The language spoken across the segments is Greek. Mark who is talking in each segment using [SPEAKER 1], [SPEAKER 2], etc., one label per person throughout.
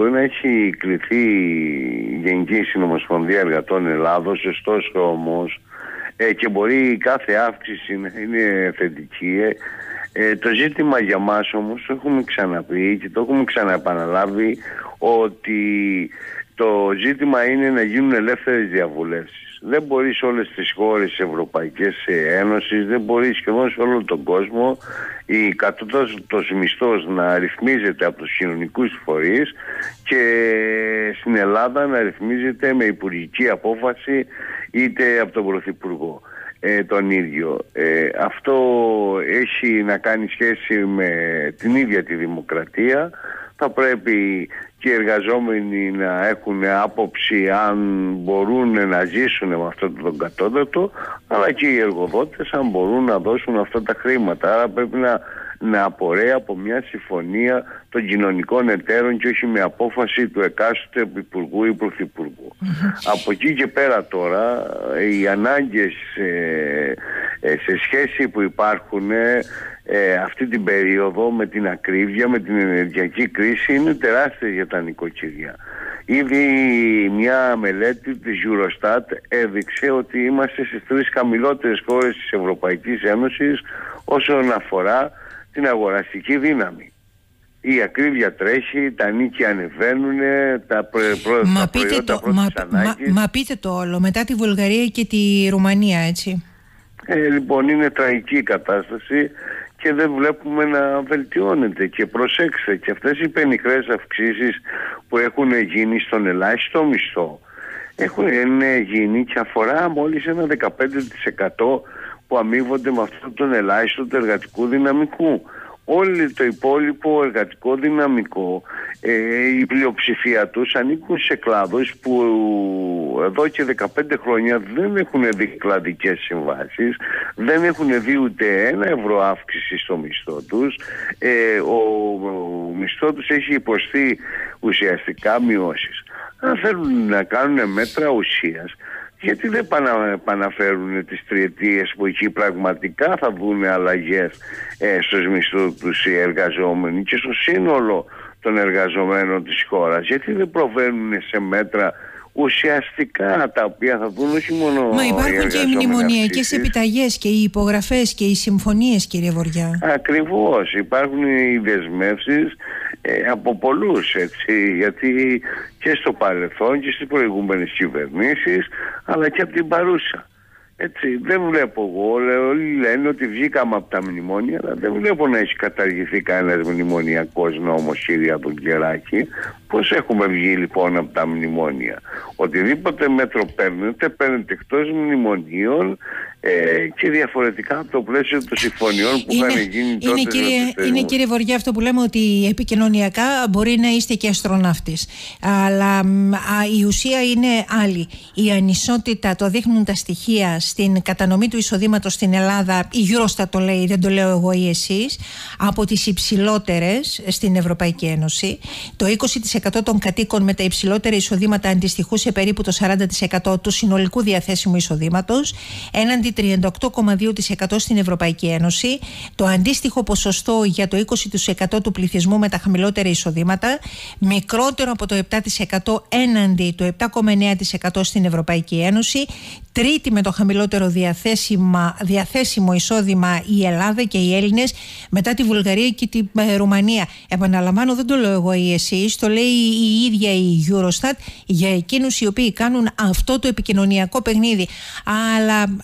[SPEAKER 1] μπορεί να έχει κληθεί η Γενική Συνομοσπονδία Εργατών Ελλάδος, ωστόσο όμως ε, και μπορεί κάθε αύξηση να είναι θετική. Ε, ε, το ζήτημα για μας όμως το έχουμε ξαναπεί και το έχουμε ξαναεπαναλάβει ότι το ζήτημα είναι να γίνουν ελεύθερες διαβουλεύσεις δεν μπορείς σε όλες τις χώρες της Ευρωπαϊκής Ένωσης, δεν μπορείς σχεδόν σε όλο τον κόσμο η κατώτατος μισθός να ρυθμίζεται από τους κοινωνικούς φορείς και στην Ελλάδα να ρυθμίζεται με υπουργική απόφαση είτε από τον Πρωθυπουργό. Ε, τον ίδιο. Ε, αυτό έχει να κάνει σχέση με την ίδια τη δημοκρατία. Θα πρέπει και οι εργαζόμενοι να έχουν άποψη αν μπορούν να ζήσουν με αυτό το κατώτατο αλλά και οι εργοδότες αν μπορούν να δώσουν αυτά τα χρήματα. Άρα πρέπει να, να απορρέει από μια συμφωνία των κοινωνικών εταίρων και όχι με απόφαση του εκάστοτε υπουργού ή πρωθυπουργού. από εκεί και πέρα τώρα οι ανάγκες ε, ε, σε σχέση που υπάρχουν ε, αυτή την περίοδο με την ακρίβεια, με την ενεργειακή κρίση είναι τεράστια για τα νοικοκυριά. Ήδη μια μελέτη της Eurostat έδειξε ότι είμαστε στις τρεις χαμηλότερες χώρες της Ευρωπαϊκής Ένωσης όσον αφορά την αγοραστική δύναμη. Η ακρίβεια τρέχει, τα νίκια ανεβαίνουν, τα, προ... μα τα προϊόντα το, μα, μα,
[SPEAKER 2] μα πείτε το όλο, μετά τη Βουλγαρία και τη Ρουμανία έτσι.
[SPEAKER 1] Ε, λοιπόν είναι τραγική η κατάσταση και δεν βλέπουμε να βελτιώνεται. Και προσέξτε και αυτές οι πενιχρές αυξήσεις που έχουν γίνει στον ελάχιστο μισθό έχουν γίνει και αφορά μόλις ένα 15% που αμείβονται με αυτόν τον ελάχιστο του εργατικού δυναμικού όλο το υπόλοιπο εργατικό δυναμικό ε, η πλειοψηφία τους ανήκουν σε κλάδους που εδώ και 15 χρόνια δεν έχουν δει κλαδικές συμβάσεις δεν έχουν δει ούτε ένα ευρώ αύξηση στο μισθό τους. Ε, ο, ο μισθό τους έχει υποστεί ουσιαστικά μειώσεις. Αν θέλουν να κάνουν μέτρα ουσίας γιατί δεν επαναφέρουν τις τριετίες που εκεί πραγματικά θα δουν αλλαγές ε, στους μισθούς τους οι εργαζόμενοι και στο σύνολο των εργαζομένων της χώρας γιατί δεν προβαίνουν σε μέτρα ουσιαστικά τα οποία θα δουν όχι μόνο
[SPEAKER 2] Μα υπάρχουν και οι μνημονιακές επιταγές και οι υπογραφές και οι συμφωνίες κύριε Βοριά.
[SPEAKER 1] Ακριβώς. Υπάρχουν οι δεσμεύσεις ε, από πολλούς έτσι γιατί και στο παρελθόν και στις προηγούμενες κυβερνήσεις αλλά και από την παρούσα. Έτσι, δεν βλέπω εγώ, όλοι λένε ότι βγήκαμε από τα μνημόνια, αλλά δεν βλέπω να έχει καταργηθεί κανένας μνημονιακός νόμος, κύριε Κεράκη. Πώς έχουμε βγει λοιπόν από τα μνημόνια; Οτιδήποτε μέτρο παίρνετε, παίρνετε εκτός μνημονίων ε, και διαφορετικά από το πλαίσιο των συμφωνιών που είναι, είχαν γίνει τότε.
[SPEAKER 2] Είναι κύριε, είναι κύριε Βοριά αυτό που λέμε ότι επικοινωνιακά μπορεί να είστε και αστροναύτης. Αλλά α, η ουσία είναι άλλη. Η ανισότητα, το δείχνουν τα στοιχεία στην κατανομή του εισοδήματος στην Ελλάδα, η Eurostat το λέει, δεν το λέω εγώ ή εσείς, από τις υψηλότερες στην Ευρωπαϊκή Ένωση. Το 20% των κατοίκων με τα υψηλότερα εισοδήματα αντιστοιχούσε περίπου το 40% του συνολικού διαθέσιμου εισοδήματος, έναντι 38,2% στην Ευρωπαϊκή Ένωση, το αντίστοιχο ποσοστό για το 20% του πληθυσμού με τα χαμηλότερα εισοδήματα, μικρότερο από το 7% έναντι το 7,9% στην Ευρωπαϊκή Ένωση, τρίτη με το χαμηλότερο διαθέσιμο εισόδημα η Ελλάδα και οι Έλληνες μετά τη Βουλγαρία και τη ε, Ρουμανία. Επαναλαμβάνω, δεν το λέω εγώ ή εσείς, το λέει η ίδια η Eurostat για εκείνους οι οποίοι κάνουν αυτό το επικοινωνιακό παιχνίδι. Αλλά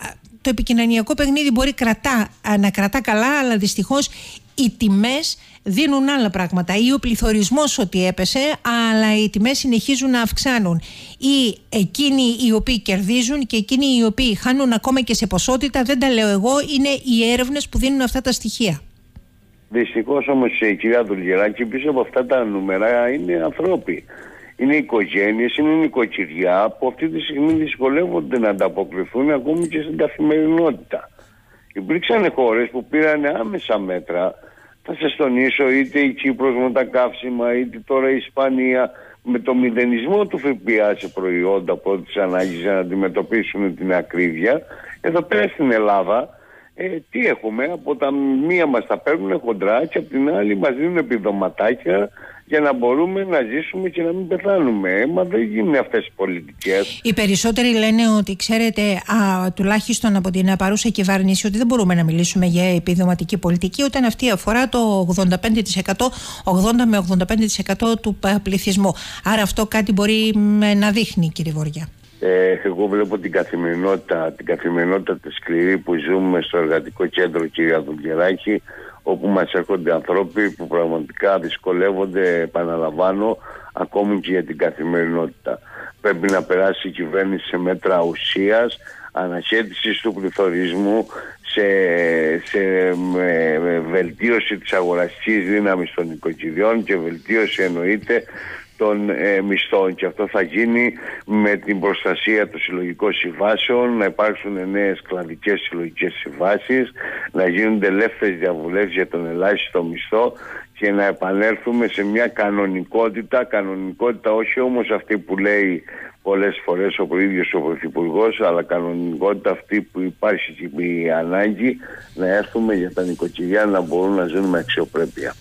[SPEAKER 2] το επικοινωνιακό παιχνίδι μπορεί κρατά, να κρατά καλά, αλλά δυστυχώς οι τιμές δίνουν άλλα πράγματα. Ή ο πληθωρισμός ότι έπεσε αλλά οι τιμές συνεχίζουν να αυξάνουν. Ή εκείνοι οι οποίοι κερδίζουν και εκείνοι οι οποίοι χάνουν ακόμα και σε ποσότητα δεν τα λέω εγώ είναι οι έρευνες που δίνουν αυτά τα στοιχεία.
[SPEAKER 1] Δυστυχώς όμως η κυρία Δουλγεράκη πίσω από αυτά τα νούμερα είναι ανθρώποι είναι οικογένειες, είναι νοικοκυριά που αυτή τη στιγμή δυσκολεύονται να ανταποκριθούν ακόμη και στην καθημερινότητα. Υπήρξαν χώρες που πήραν άμεσα μέτρα, θα σας τονίσω είτε η Κύπρος με τα καύσιμα, είτε τώρα η Ισπανία με το μηδενισμό του ΦΠΑ σε προϊόντα πρώτη ανάγκη για να αντιμετωπίσουν την ακρίβεια. Εδώ πέρα στην Ελλάδα ε, τι έχουμε, από τα μία μας τα παίρνουν χοντρά και από την άλλη μας δίνουν επιδοματάκια για να μπορούμε να ζήσουμε και να μην πεθάνουμε. Ε, μα δεν γίνουν αυτές οι πολιτικές.
[SPEAKER 2] Οι περισσότεροι λένε ότι ξέρετε, α, τουλάχιστον από την παρούσα κυβέρνηση, ότι δεν μπορούμε να μιλήσουμε για επιδοματική πολιτική όταν αυτή αφορά το 85%, 80 με 85% του πληθυσμού. Άρα αυτό κάτι μπορεί να δείχνει κύριε Βοριά.
[SPEAKER 1] Ε, εγώ βλέπω την καθημερινότητα, την καθημερινότητα τη σκληρή που ζούμε στο εργατικό κέντρο κυρία Δουλγεράκη όπου μας έρχονται ανθρώποι που πραγματικά δυσκολεύονται, επαναλαμβάνω, ακόμη και για την καθημερινότητα. Πρέπει να περάσει η κυβέρνηση σε μέτρα ουσίας, αναχέτησης του πληθωρισμού, σε, σε βελτίωση της αγοραστικής δύναμης των οικοκυριών και βελτίωση εννοείται των ε, μισθών και αυτό θα γίνει με την προστασία των συλλογικών συμβάσεων, να υπάρξουν νέες κλαδικές συλλογικές συμβάσεις, να γίνονται ελεύθερες διαβουλεύσεις για τον ελάχιστο μισθό και να επανέλθουμε σε μια κανονικότητα, κανονικότητα όχι όμως αυτή που λέει πολλές φορές ο ίδιος ο Πρωθυπουργός, αλλά κανονικότητα αυτή που υπάρχει και η ανάγκη να έρθουμε για τα νοικοκυριά να μπορούν να ζουν με αξιοπρέπεια.